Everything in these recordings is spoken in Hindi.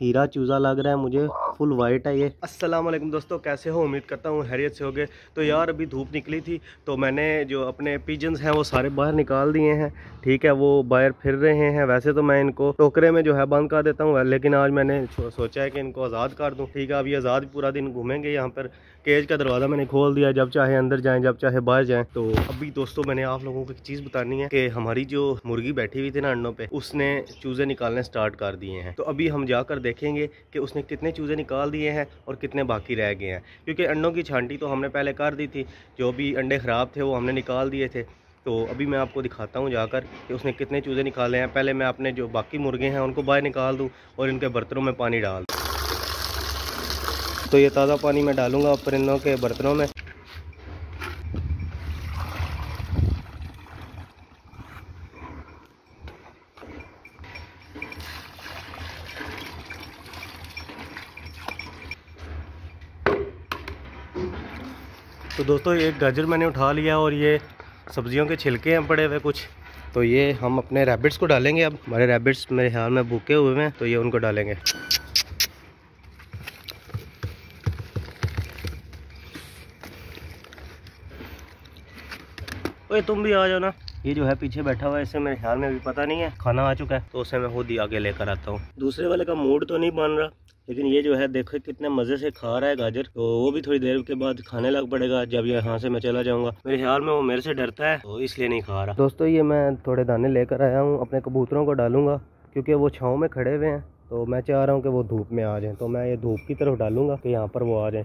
हीरा चूज़ा लग रहा है मुझे। फुल वाइट है ये। अस्सलाम वालेकुम दोस्तों, कैसे हो? उम्मीद करता हूँ हैरियत से होगे। तो यार, अभी धूप निकली थी तो मैंने जो अपने पिजन्स हैं, वो सारे बाहर निकाल दिए हैं। ठीक है, वो बाहर फिर रहे हैं। वैसे तो मैं इनको टोकरे में जो है बंद कर देता हूँ, लेकिन आज मैंने सोचा है कि इनको आज़ाद कर दूँ। ठीक है, अब ये आज़ाद पूरा दिन घूमेंगे। यहाँ पर केज का दरवाज़ा मैंने खोल दिया जब चाहे अंदर जाएँ, जब चाहे बाहर जाएँ। तो अभी दोस्तों, मैंने आप लोगों को एक चीज़ बतानी है कि हमारी जो मुर्गी बैठी हुई थी ना अंडों पे, उसने चूज़े निकालने स्टार्ट कर दिए हैं। तो अभी हम जाकर देखेंगे कि उसने कितने चूज़े निकाल दिए हैं और कितने बाकी रह गए हैं। क्योंकि अंडों की छांटी तो हमने पहले कर दी थी, जो भी अंडे ख़राब थे वो हमने निकाल दिए थे। तो अभी मैं आपको दिखाता हूँ जाकर कि उसने कितने चूज़े निकाले हैं। पहले मैं अपने जो बाकी मुर्गे हैं उनको बाहर निकाल दूँ और इनके बर्तनों में पानी डाल दूँ। तो ये ताज़ा पानी मैं डालूँगा परिंदों के बर्तनों में। तो दोस्तों एक गाजर मैंने उठा लिया और ये सब्जियों के छिलके हैं, पड़े हुए कुछ। तो ये हम अपने रैबिट्स को डालेंगे अब। हमारे रैबिट्स मेरे ख्याल में भूखे हुए हैं तो ये उनको डालेंगे। ओए, तुम भी आ जाओ ना। ये जो है पीछे बैठा हुआ है इसे मेरे ख्याल में अभी पता नहीं है। खाना आ चुका है तो उसे मैं खुद ही आगे लेकर आता हूँ। दूसरे वाले का मूड तो नहीं बन रहा, लेकिन ये जो है, देखो कितने मज़े से खा रहा है गाजर। तो वो भी थोड़ी देर के बाद खाने लग पड़ेगा, जब यहाँ से मैं चला जाऊँगा। मेरे ख्याल में वो मेरे से डरता है तो इसलिए नहीं खा रहा। दोस्तों, ये मैं थोड़े दाने लेकर आया हूँ, अपने कबूतरों को डालूँगा, क्योंकि वो छाँव में खड़े हुए हैं। तो मैं चाह रहा हूँ कि वो धूप में आ जाएँ। तो मैं ये धूप की तरफ़ डालूँगा कि यहाँ पर वो आ जाएँ।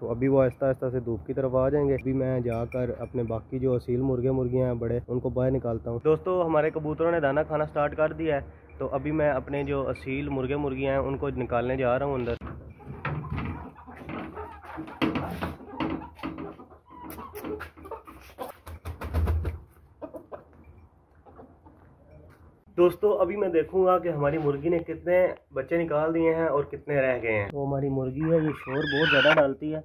तो अभी वो आहिस्ता आहिस्ता से धूप की तरफ़ आ जाएँगे। अभी मैं जाकर अपने बाकी जो असील मुर्गे मुर्गियाँ हैं, बड़े, उनको बाहर निकालता हूँ। दोस्तों, हमारे कबूतरों ने दाना खाना स्टार्ट कर दिया है तो अभी मैं अपने जो असील मुर्गे मुर्गियाँ हैं, उनको निकालने जा रहा हूँ अंदर। दोस्तों, अभी मैं देखूँगा कि हमारी मुर्गी ने कितने बच्चे निकाल दिए हैं और कितने रह गए हैं। वो हमारी मुर्गी है, ये शोर बहुत ज़्यादा डालती है।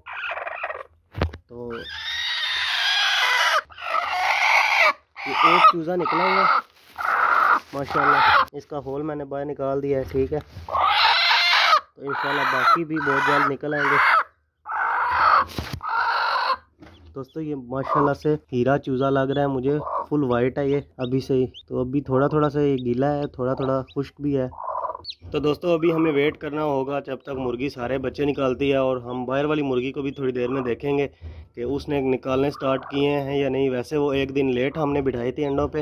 तो ये एक चूज़ा निकला हुआ माशाल्लाह, इसका होल मैंने बाहर निकाल दिया है, ठीक है। तो इंशाल्लाह बाकी भी बहुत जल्द निकल आएँगे। दोस्तों, ये माशाल्लाह से हीरा चूज़ा लग रहा है मुझे। फुल वाइट है ये, अभी से ही। तो अभी थोड़ा थोड़ा सा ये गीला है थोड़ा थोड़ा खुश्क भी है। तो दोस्तों, अभी हमें वेट करना होगा जब तक मुर्गी सारे बच्चे निकालती है और हम बाहर वाली मुर्गी को भी थोड़ी देर में देखेंगे कि उसने निकालने स्टार्ट किए हैं या नहीं। वैसे वो एक दिन लेट हमने बिठाई थी अंडों पे।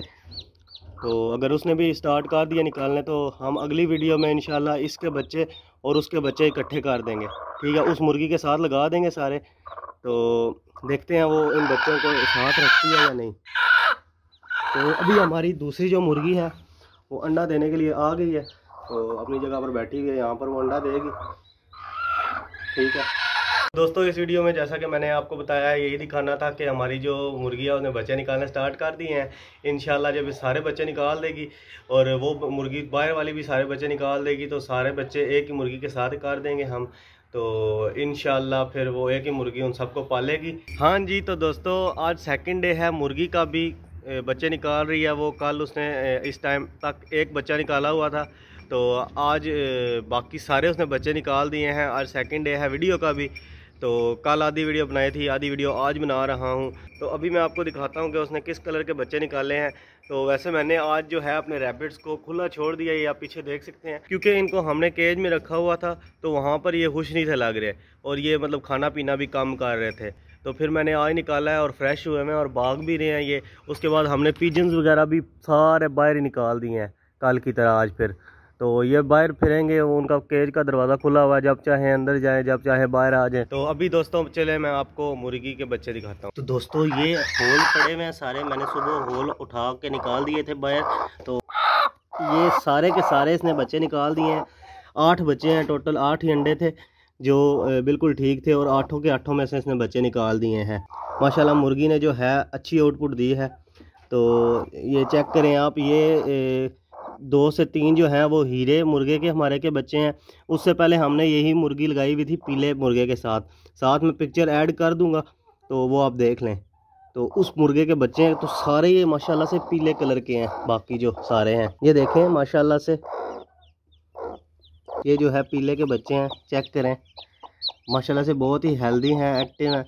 तो अगर उसने भी स्टार्ट कर दिया निकालने तो हम अगली वीडियो में इनशाला इसके बच्चे और उसके बच्चे इकट्ठे कर देंगे। ठीक है, उस मुर्गी के साथ लगा देंगे सारे। तो देखते हैं वो इन बच्चों को साथ रखती है या नहीं। तो अभी हमारी दूसरी जो मुर्गी है, वो अंडा देने के लिए आ गई है। तो अपनी जगह पर बैठी हुई है, यहाँ पर वो अंडा देगी। ठीक है। दोस्तों, इस वीडियो में जैसा कि मैंने आपको बताया, यही दिखाना था कि हमारी जो मुर्गी है उसने बच्चे निकालने स्टार्ट कर दिए हैं। इन जब सारे बच्चे निकाल देगी और वो मुर्गी बाहर वाली भी सारे बच्चे निकाल देगी तो सारे बच्चे एक ही मुर्गी के साथ कर देंगे हम। तो इन फिर वो एक ही मुर्गी उन सबको पालेगी। हाँ जी तो दोस्तों, आज सेकंड डे है मुर्गी का भी बच्चे निकाल रही है वो। कल उसने इस टाइम तक एक बच्चा निकाला हुआ था। तो आज बाकी सारे उसने बच्चे निकाल दिए हैं। आज सेकंड डे है वीडियो का भी। तो कल आधी वीडियो बनाई थी, आधी वीडियो आज बना रहा हूँ। तो अभी मैं आपको दिखाता हूँ कि उसने किस कलर के बच्चे निकाले हैं। तो वैसे मैंने आज जो है अपने रैबिट्स को खुला छोड़ दिया, ये आप पीछे देख सकते हैं। क्योंकि इनको हमने केज में रखा हुआ था तो वहाँ पर ये खुश नहीं थे लग रहे। और ये मतलब खाना पीना भी कम कर रहे थे। तो फिर मैंने आज निकाला है और फ्रेश हुए हैं और भाग भी रहे हैं ये। उसके बाद हमने पिजन्स वगैरह भी सारे बाहर ही निकाल दिए हैं, कल की तरह आज फिर। तो ये बाहर फिरेंगे, उनका केज का दरवाज़ा खुला हुआ है, जब चाहे अंदर जाए, जब चाहे बाहर आ जाए। तो अभी दोस्तों, चले मैं आपको मुर्गी के बच्चे दिखाता हूँ। तो दोस्तों, ये होल पड़े हुए हैं सारे। मैंने सुबह होल उठा के निकाल दिए थे बाहर। तो ये सारे के सारे इसने बच्चे निकाल दिए हैं। आठ बच्चे हैं टोटल आठ ही अंडे थे। जो बिल्कुल ठीक थे और आठों के आठों में से इसने बच्चे निकाल दिए हैं। माशाल्लाह मुर्गी ने जो है अच्छी आउटपुट दी है। तो ये चेक करें आप, ये दो से तीन जो हैं वो हीरे मुर्गे के, हमारे के बच्चे हैं। उससे पहले हमने यही मुर्गी लगाई हुई थी पीले मुर्गे के साथ। साथ में पिक्चर ऐड कर दूँगा तो वो आप देख लें। तो उस मुर्गे के बच्चे हैं तो सारे ये माशाल्लाह से पीले कलर के हैं, बाकी जो सारे हैं। ये देखें, माशाल्लाह से ये जो है पीले के बच्चे हैं चेक करें। माशाल्लाह से बहुत ही हेल्दी हैं एक्टिव हैं।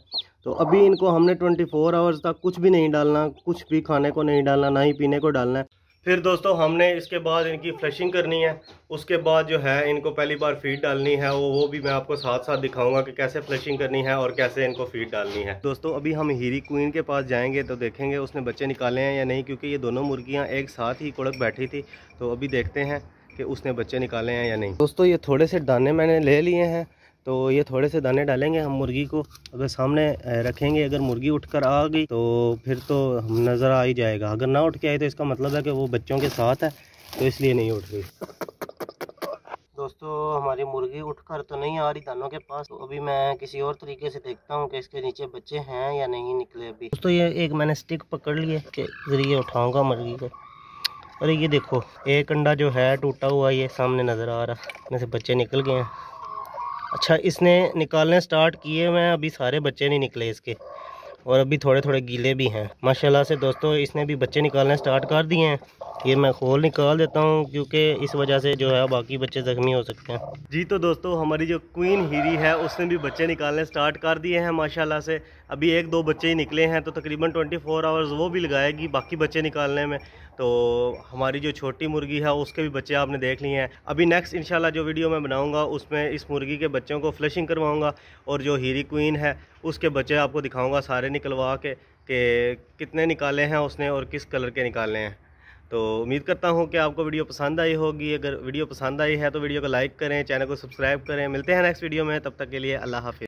तो अभी इनको हमने 24 फोर आवर्स तक कुछ भी नहीं डालना, कुछ भी खाने को नहीं डालना, ना ही पीने को डालना है। फिर दोस्तों हमने इसके बाद इनकी फ्लशिंग करनी है। उसके बाद जो है इनको पहली बार फ़ीड डालनी है, वो वो भी मैं आपको साथ साथ दिखाऊँगा कि कैसे फ्लशिंग करनी है और कैसे इनको फ़ीड डालनी है। दोस्तों अभी हम हीरी क्वीन के पास जाएँगे तो देखेंगे उसने बच्चे निकाले हैं या नहीं, क्योंकि ये दोनों मुर्गियाँ एक साथ ही कुड़क बैठी थी। तो अभी देखते हैं कि उसने बच्चे निकाले हैं या नहीं। दोस्तों, ये थोड़े से दाने मैंने ले लिए हैं तो ये थोड़े से दाने डालेंगे हम मुर्गी को। अगर सामने रखेंगे, अगर मुर्गी उठकर आ गई तो फिर तो हम नज़र आ ही जाएगा। अगर ना उठ के आए तो इसका मतलब है कि वो बच्चों के साथ है तो इसलिए नहीं उठ रही। दोस्तों, हमारी मुर्गी उठकर तो नहीं आ रही दानों के पास तो अभी मैं किसी और तरीके से देखता हूँ कि इसके नीचे बच्चे हैं या नहीं निकले अभी। दोस्तों, ये एक मैंने स्टिक पकड़ लिए, के ज़रिए उठाऊँगा मुर्गी को। अरे ये देखो एक अंडा जो है टूटा हुआ ये सामने नज़र आ रहा। है से बच्चे निकल गए हैं। अच्छा इसने निकालने स्टार्ट किए, मैं अभी सारे बच्चे नहीं निकले इसके। और अभी थोड़े थोड़े गीले भी हैं। माशाल्लाह से दोस्तों, इसने भी बच्चे निकालने स्टार्ट कर दिए हैं। ये मैं खोल निकाल देता हूँ, क्योंकि इस वजह से जो है बाकी बच्चे ज़ख्मी हो सकते हैं। जी तो दोस्तों, हमारी जो क्वीन हीरी है, उसने भी बच्चे निकालने स्टार्ट कर दिए हैं, माशाल्लाह से। अभी एक दो बच्चे ही निकले हैं तो तकरीबन 24 फोर आवर्स वो भी लगाएगी बाकी बच्चे निकालने में। तो हमारी जो छोटी मुर्गी है, उसके भी बच्चे आपने देख लिए हैं। अभी नेक्स्ट इंशाल्लाह जो वीडियो मैं बनाऊँगा, उसमें इस मुर्गी के बच्चों को फ्लशिंग करवाऊँगा, और जो हीरी क्वीन है, उसके बच्चे आपको दिखाऊँगा सारे निकलवा कि कितने निकाले हैं उसने और किस कलर के निकाले हैं। तो उम्मीद करता हूँ कि आपको वीडियो पसंद आई होगी। अगर वीडियो पसंद आई है तो वीडियो को लाइक करें, चैनल को सब्सक्राइब करें। मिलते हैं नेक्स्ट वीडियो में। तब तक के लिए अल्लाह हाफि